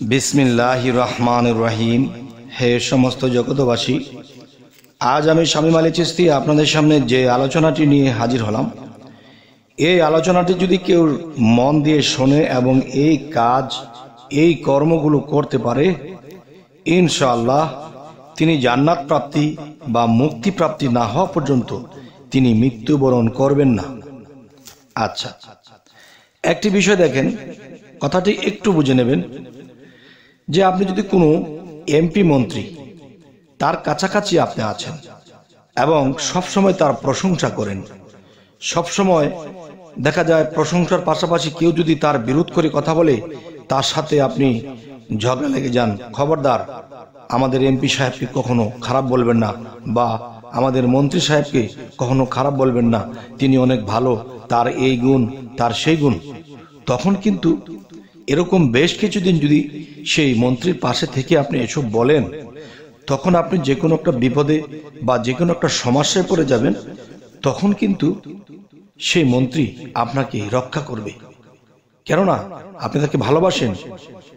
বিসমিল্লাহ রহমান রহিম হে সমস্ত জগতবাসী আজ আমি শামীম আলী চিস্তি আপনাদের সামনে যে আলোচনাটি নিয়ে হাজির হলাম, এই আলোচনাটি যদি কেউ মন দিয়ে শোনে এবং এই কাজ, এই কর্মগুলো করতে পারে, ইনশাআল্লাহ তিনি জান্নাত প্রাপ্তি বা মুক্তি প্রাপ্তি না হওয়া পর্যন্ত তিনি মৃত্যুবরণ করবেন না। আচ্ছা একটি বিষয় দেখেন, কথাটি একটু বুঝে নেবেন। যে আপনি যদি কোনো এমপি মন্ত্রী, তার কাছাকাছি আপনি আছেন এবং সবসময় তার প্রশংসা করেন, সবসময় দেখা যায় প্রশংসার পাশাপাশি কেউ যদি তার বিরোধ করে কথা বলে, তার সাথে আপনি ঝগড়া লেগে যান। খবরদার, আমাদের এমপি সাহেবকে কখনো খারাপ বলবেন না বা আমাদের মন্ত্রী সাহেবকে কখনো খারাপ বলবেন না। তিনি অনেক ভালো, তার এই গুণ, তার সেই গুণ। তখন কিন্তু এরকম বেশ কিছুদিন যদি সেই মন্ত্রীর পাশে থেকে আপনি এসব বলেন, তখন আপনি যে কোনো একটা বিপদে বা যে কোনো একটা সমস্যায় পড়ে যাবেন, তখন কিন্তু সেই মন্ত্রী আপনাকে রক্ষা করবে। কেননা আপনি তাকে ভালোবাসেন,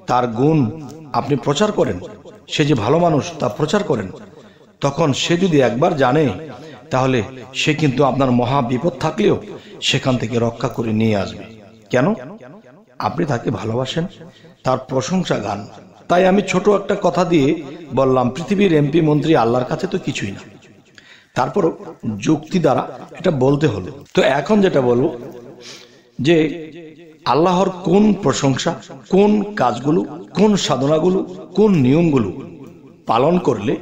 তার গুণ আপনি প্রচার করেন, সে যে ভালো মানুষ তা প্রচার করেন, তখন সে যদি একবার জানে, তাহলে সে কিন্তু আপনার মহা বিপদ থাকলেও সেখান থেকে রক্ষা করে নিয়ে আসবে। কেন? আপনি তাকে ভালোবাসেন, তার প্রশংসা গান। তাই আমি ছোট একটা কথা দিয়ে বললাম, পৃথিবীর এমপি মন্ত্রী আল্লাহর কাছে তো কিছুই না। তারপরও যুক্তি দ্বারা এটা বলতে হলো। তো এখন যেটা বলব, যে আল্লাহর কোন প্রশংসা, কোন কাজগুলো, কোন সাধনাগুলো, কোন নিয়মগুলো পালন করলে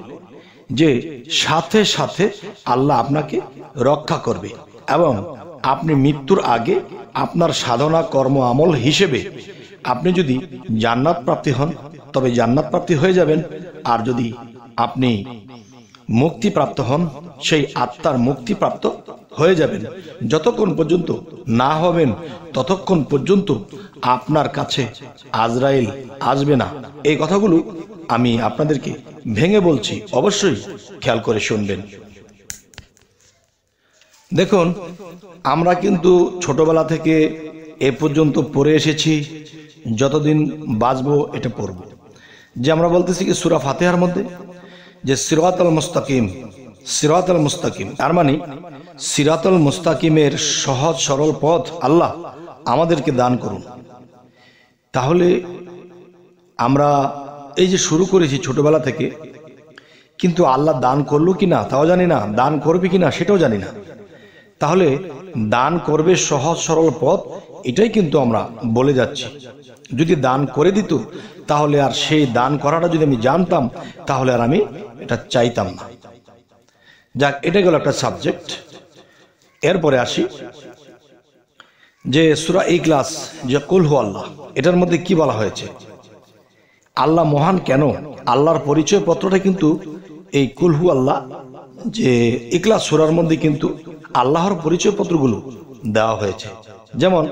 যে সাথে সাথে আল্লাহ আপনাকে রক্ষা করবে এবং আপনি মৃত্যুর আগে আপনার সাধনা কর্ম আমল হিসেবে আপনি যদি জান্নাত প্রাপ্তি হন, তবে জান্নাত প্রাপ্তি হয়ে যাবেন। আর যদি আপনি মুক্তিপ্রাপ্ত হন, সেই আত্মার মুক্তিপ্রাপ্ত হয়ে যাবেন। যতক্ষণ পর্যন্ত না হবেন, ততক্ষণ পর্যন্ত আপনার কাছে আজরাইল আসবে না। এই কথাগুলো আমি আপনাদেরকে ভেঙে বলছি। অবশ্যই খেয়াল করে শুনবেন। দেখুন, আমরা কিন্তু ছোটবেলা থেকে এ পর্যন্ত পড়ে এসেছি, যতদিন বাঁচবো এটা পড়ব। যে আমরা বলতেছি কি সুরা ফাতেহার মধ্যে, যে সিরাত আল মুস্তাকিম সিরাত আল মুস্তাকিম, তার মানে সিরাত আল মুস্তাকিমের সহজ সরল পথ আল্লাহ আমাদেরকে দান করুন। তাহলে আমরা এই যে শুরু করেছি ছোটবেলা থেকে, কিন্তু আল্লাহ দান করল কি না তাও জানি না, দান করবে কি না সেটাও জানি না। তাহলে দান করবে সহজ সরল পথ, এটাই কিন্তু আমরা বলে যাচ্ছি। যদি দান করে দিত, তাহলে আর সেই দান করাটা যদি আমি জানতাম, তাহলে আর আমি এটা চাইতাম না। যাক এটা গেল একটা সাবজেক্ট এরপরে আসি যে সুরা এই ক্লাস যে কুলহু আল্লাহ, এটার মধ্যে কি বলা হয়েছে? আল্লাহ মহান কেন? আল্লাহর পরিচয় পত্রটা কিন্তু এই কুলহু আল্লাহ যে ইকলাস সুরার মধ্যে কিন্তু আল্লাহর পরিচয় পত্রগুলো দেওয়া হয়েছে। যেমন,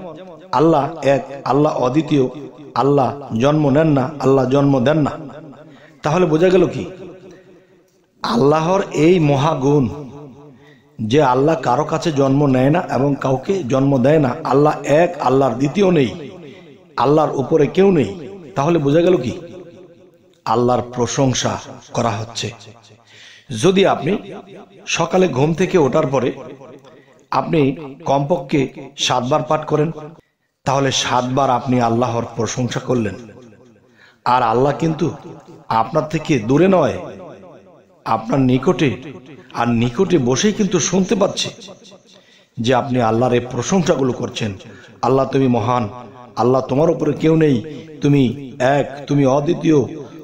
আল্লাহ এক, আল্লাহ অদ্বিতীয়, আল্লাহ জন্ম নেন না, আল্লাহ জন্ম দেন না। তাহলে বোঝা গেল কি? আল্লাহর এই মহাগুণ, যে আল্লাহ কারও কাছে জন্ম নেয় না এবং কাউকে জন্ম দেয় না, আল্লাহ এক, আল্লাহর দ্বিতীয় নেই, আল্লাহর উপরে কেউ নেই, তাহলে বোঝা গেল কি? আল্লাহর প্রশংসা করা হচ্ছে। যদি আপনি সকালে ঘুম থেকে ওঠার পরে আপনি কমপক্ষে সাতবার পাঠ করেন, তাহলে সাতবার আপনি আল্লাহর প্রশংসা করলেন। আর আল্লাহ কিন্তু আপনার থেকে দূরে নয়, আপনার নিকটে আর নিকটে বসেই কিন্তু শুনতে পাচ্ছে যে আপনি আল্লাহর এই প্রশংসাগুলো করছেন। আল্লাহ তুমি মহান, আল্লাহ তোমার উপরে কেউ নেই, তুমি এক, তুমি অদ্বিতীয়,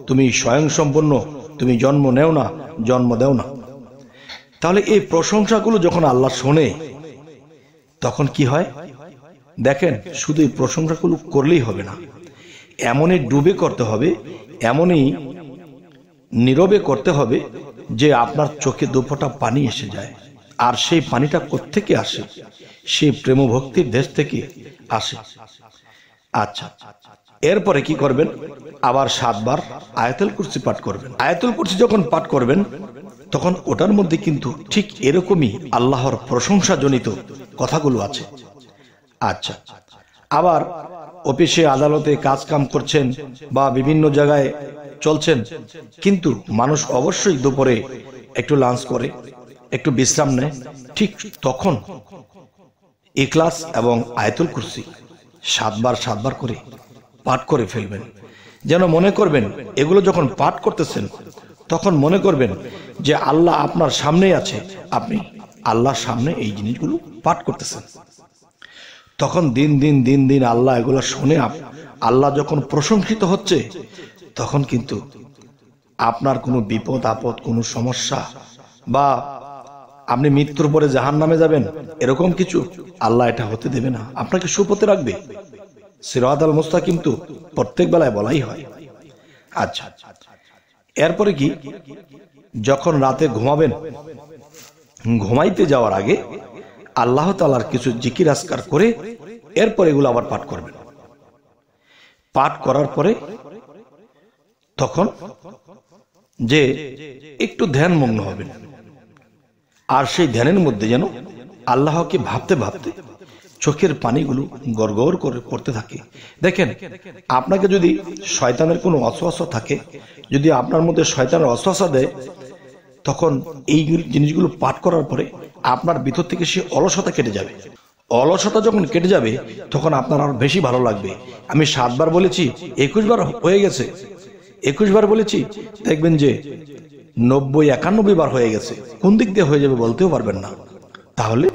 তুমি স্বয়ংসম্পন্ন তুমি জন্ম নেও না জন্ম দেও না। তাহলে এই প্রশংসাগুলো যখন আল্লাহ শোনে, তখন কি হয়? দেখেন, শুধু এই প্রশংসাগুলো করলেই হবে না। এমনই ডুবে করতে হবে, এমনই নীরবে করতে হবে যে আপনার চোখে দুপোটা পানি এসে যায়। আর সেই পানিটা কোত্থেকে আসে? সেই প্রেম ভক্তির দেশ থেকে আসে। আচ্ছা এরপরে কি করবেন? আবার সাতবার আয়াতুল কুরসি পাঠ করবেন। আয়াতুল কুরসি যখন পাঠ করবেন, তখন ওটার মধ্যে কিন্তু ঠিক এরকমই আল্লাহর প্রশংসা জনিত কথাগুলো আছে। আচ্ছা আবার অফিসে, আদালতে কাজ কাম করছেন বা বিভিন্ন জায়গায় চলছেন, কিন্তু মানুষ অবশ্যই দুপুরে একটু লাঞ্চ করে, একটু বিশ্রাম নেয়। ঠিক তখন ইকলাস এবং আয়তুল কুরসি সাতবার সাতবার করে পাঠ করে ফেলবেন। যেন মনে করবেন, এগুলো যখন পাঠ করতেছেন, তখন মনে করবেন যে আল্লাহ আপনার সামনেই আছে, আপনি আল্লাহর সামনে এই জিনিসগুলো পাঠ করতেছেন। তখন দিন দিন দিন দিন আল্লাহ এগুলো শুনে আল্লাহ যখন প্রশংসিত হচ্ছে, তখন কিন্তু আপনার কোনো বিপদ, আপদ, কোনো সমস্যা বা আপনি মৃত্যুর পরে জাহান নামে যাবেন, এরকম কিছু আল্লাহ এটা হতে দেবে না। আপনাকে সুপথে রাখবে। সিরাত আল মুস্তা কিন্তু প্রত্যেক বেলায় বলাই হয়। আচ্ছা এরপরে কি? যখন রাতে ঘুমাবেন, ঘুমাইতে যাওয়ার আগে আল্লাহ তালার কিছু জিকির আসকার করে এরপর এগুলো আবার পাঠ করবেন। পাঠ করার পরে তখন যে একটু ধ্যানমগ্ন হবেন। আর সেই ধ্যানের মধ্যে যেন আল্লাহকে ভাবতে ভাবতে চোখের পানিগুলো গড়গড় করে করতে থাকে। দেখেন, আপনাকে যদি শয়তানের কোনো অসহসা থাকে, যদি আপনার মধ্যে শয়তানের অসহসা দেয়, তখন এই জিনিসগুলো পাঠ করার পরে আপনার ভিতর থেকে সে অলসতা কেটে যাবে। অলসতা যখন কেটে যাবে, তখন আপনার আরও বেশি ভালো লাগবে। আমি সাতবার বলেছি একুশ বার হয়ে গেছে। একুশ বার বলেছি, দেখবেন যে নব্বই একানব্বই বার হয়ে গেছে। কোন দিক দিয়ে হয়ে যাবে বলতেও পারবেন না। তাহলে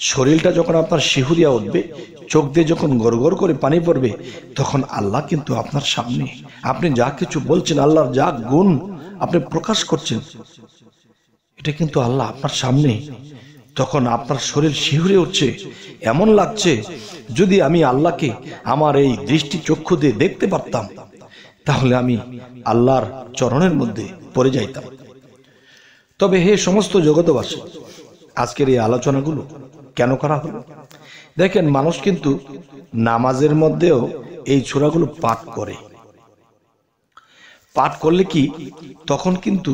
শরীরটা যখন আপনার শিহুরিয়া উঠবে, চোখ দিয়ে যখন গড়গড় করে পানি পড়বে, তখন আল্লাহ কিন্তু আপনার সামনে। আপনি যা কিছু বলছেন, আল্লাহর যা গুণ আপনি প্রকাশ করছেন, এটা কিন্তু আল্লাহ আপনার সামনে। তখন আপনার শরীর শিহুরে উঠছে, এমন লাগছে, যদি আমি আল্লাহকে আমার এই দৃষ্টি চক্ষু দিয়ে দেখতে পারতাম, তাহলে আমি আল্লাহর চরণের মধ্যে পড়ে যাইতাম। তবে হে সমস্ত জগতবাসী আজকের এই আলোচনাগুলো কেন করা হলো? দেখেন, মানুষ কিন্তু নামাজের মধ্যেও এই ছোড়াগুলো পাঠ করে। পাঠ করলে কি? তখন কিন্তু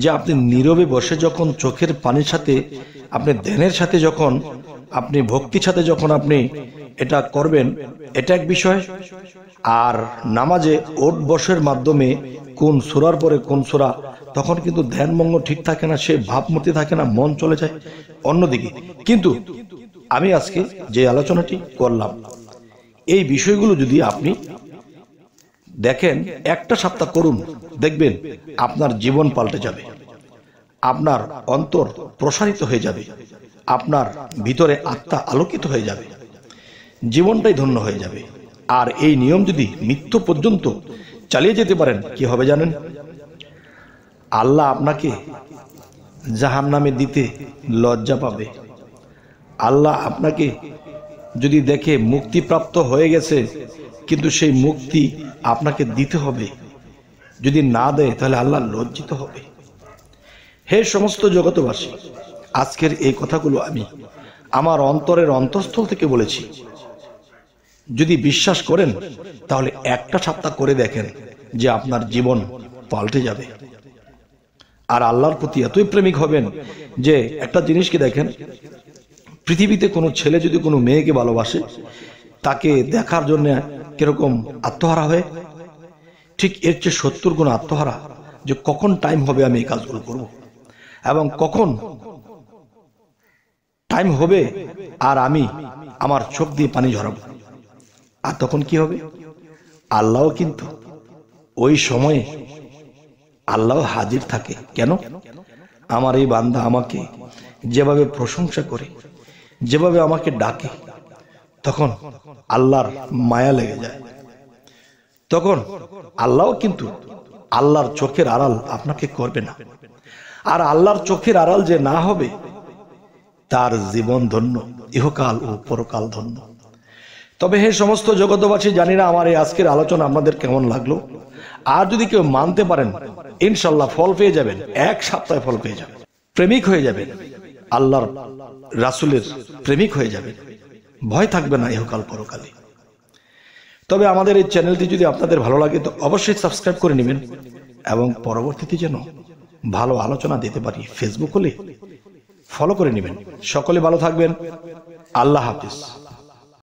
যে আপনি নীরবে বসে যখন চোখের পানির সাথে, আপনি ধ্যানের সাথে যখন আপনি ভক্তির সাথে যখন আপনি এটা করবেন, এটা এক বিষয়। আর নামাজে ওট বসের মাধ্যমে কোন সুরার পরে কোন সুরা, তখন কিন্তু ধ্যানমঙ্গ ঠিক থাকে না, সে ভাবমূর্তি থাকে না, মন চলে যায় অন্যদিকে। কিন্তু আমি আজকে যে আলোচনাটি করলাম, এই বিষয়গুলো যদি আপনি দেখেন, একটা সপ্তাহ করুন, দেখবেন আপনার জীবন পাল্টে যাবে, আপনার অন্তর প্রসারিত হয়ে যাবে। আপনার ভিতরে আত্মা আলোকিত হয়ে যাবে। জীবনটাই ধন্য হয়ে যাবে। আর এই নিয়ম যদি মৃত্যু পর্যন্ত চালিয়ে যেতে পারেন, কি হবে জানেন? আল্লাহ আপনাকে জাহান নামে দিতে লজ্জা পাবে। আল্লাহ আপনাকে যদি দেখে মুক্তিপ্রাপ্ত হয়ে গেছে, কিন্তু সেই মুক্তি আপনাকে দিতে হবে। যদি না দেয়, তাহলে আল্লাহ লজ্জিত হবে। হে সমস্ত জগতবাসী আজকের এই কথাগুলো আমি আমার অন্তরের অন্তঃস্থল থেকে বলেছি। যদি বিশ্বাস করেন, তাহলে একটা সপ্তাহ করে দেখেন যে আপনার জীবন পাল্টে যাবে। আর আল্লাহর প্রতি এতই প্রেমিক হবেন যে একটা জিনিসকে দেখেন, পৃথিবীতে কোনো ছেলে যদি কোনো মেয়েকে ভালোবাসে, তাকে দেখার জন্য কীরকম আত্মহারা হয়? ঠিক এর চেয়ে সত্তর গুণ আত্মহারা যে কখন টাইম হবে আমি এই কাজগুলো করব? এবং কখন টাইম হবে আর আমি আমার চোখ দিয়ে পানি ঝরাবো। আর তখন কি হবে? আল্লাহ কিন্তু ওই সময়ে আল্লাহ হাজির থাকে। কেন? আমার এই বান্দা আমাকে যেভাবে প্রশংসা করে, যেভাবে আমাকে ডাকে, তখন আল্লাহর মায়া লেগে যায়। তখন আল্লাহ কিন্তু আল্লাহর চোখের আড়াল আপনাকে করবে না। আর আল্লাহর চোখের আড়াল যে না হবে তার জীবন ধন্য, ইহকাল ও পরকাল ধন্য। তবে হে সমস্ত জগতবাসী জানি না আমার এই আজকের আলোচনা আপনাদের কেমন লাগল। আর যদি কেউ মানতে পারেন, ইনশাল্লাহ ফল পেয়ে যাবেন, এক সপ্তাহে ফল পেয়ে যাবেন। প্রেমিক হয়ে যাবেন, আল্লাহর রাসুলের প্রেমিক হয়ে যাবেন। ভয় থাকবে না ইহকাল পরকালে। তবে আমাদের এই চ্যানেলটি যদি আপনাদের ভালো লাগে, তো অবশ্যই সাবস্ক্রাইব করে নেবেন এবং পরবর্তীতে যেন ভালো আলোচনা দিতে পারি ফেসবুক হলে ফলো করে নেবেন। সকলে ভালো থাকবেন। আল্লাহ হাফিজ।